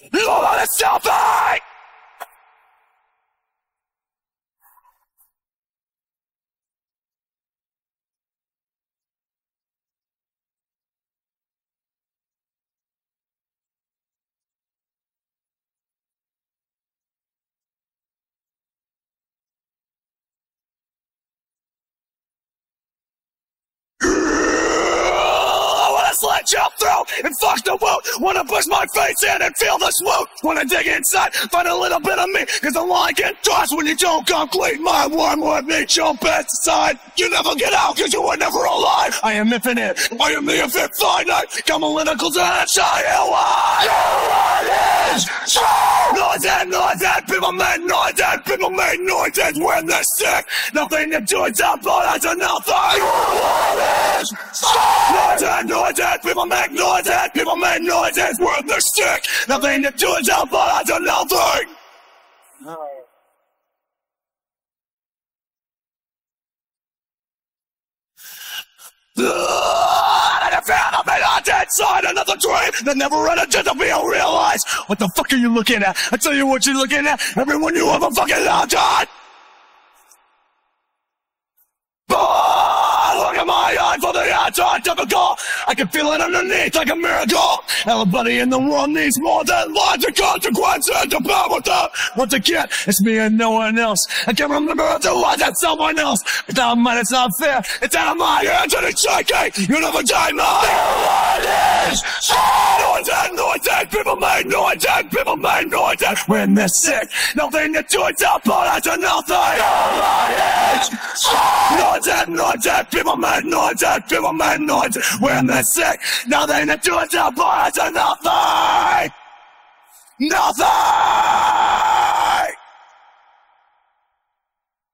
You want to stop it! I slit your throat and fuck the wound. Wanna push my face in and feel the swoon. Wanna dig inside, find a little bit of me. Cause the line get tossed when you don't come clean. My warm would meet your pesticide. You never get out cause you were never alive. I am infinite. I am the infinite finite. Come analytical to answer you why. You is so noise and noise and people make noise and people make noises when they're sick. Nothing to do is but that's nothing. What is Noise and noise and people make noise and people make noises when they're sick. Nothing to do is but that's nothing. And I found I'm on the inside another dream that never ended just to be realized. What the fuck are you looking at? I tell you what you're looking at. Everyone you ever fucking loved on. Ah, Look at my eyes for the outside typical. I can feel it underneath like a miracle. Everybody in the world needs more than and consequences to bear with that. Once again, it's me and no one else. I can't remember if there was that someone else. Without mine, it's not fair. It's out of my hands and it's shaking. You never die, mine. Noise and noises, people make noises, people make noises when they're sick. Nothing to do it's up, but that's nothing. Noise and noises, people make noises, people make noises when they're sick. Nothing to do it's up, but that's nothing. Nothing.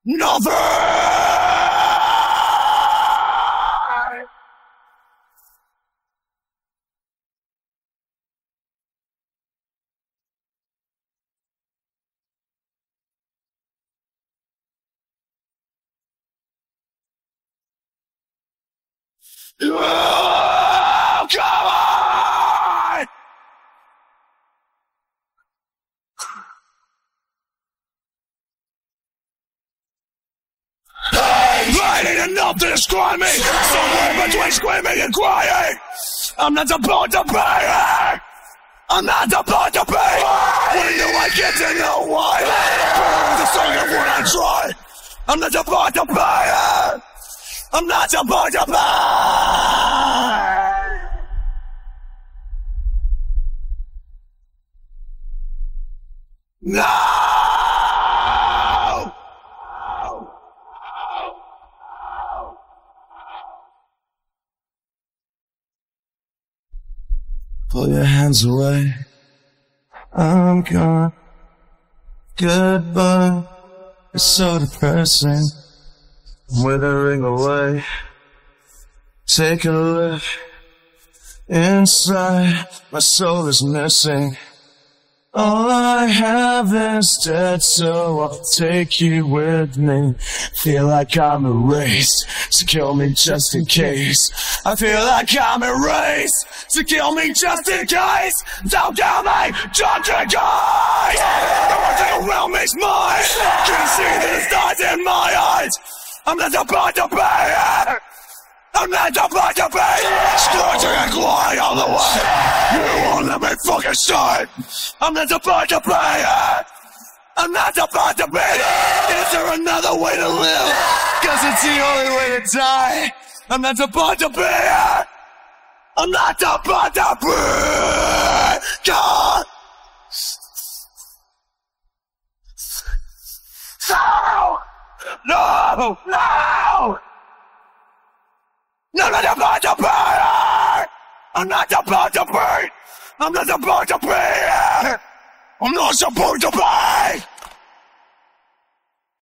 Nothing. Oh, come on! I ain't enough to describe me! Somewhere between screaming and crying! I'm not supposed to be here! I'm not supposed to be! When do I get to know why? Burn the song of what I try! I'm not supposed to be here! I'm not supposed to be! No! Pull your hands away. I'm gone. Goodbye. It's so depressing. Withering away. Take a look inside. My soul is missing. All I have is dead, so I'll take you with me. Feel like I'm erased, so kill me just in case. I feel like I'm erased to kill me just in case. Don't kill me just in case. Everything around me's mine. Can you see it's dies in my eyes? I'm not supposed to be here. I'm not supposed to be here! scorching and glowing all the way. You won't let me fucking shine. I'm not supposed to be here. I'm not supposed to be here. Is there another way to live? Cause it's the only way to die. I'm not supposed to be here. I'm not supposed to be. God. No! No! No! Not supposed to be here! I'm not supposed to be! I'm not supposed to be here! I'm not supposed to be!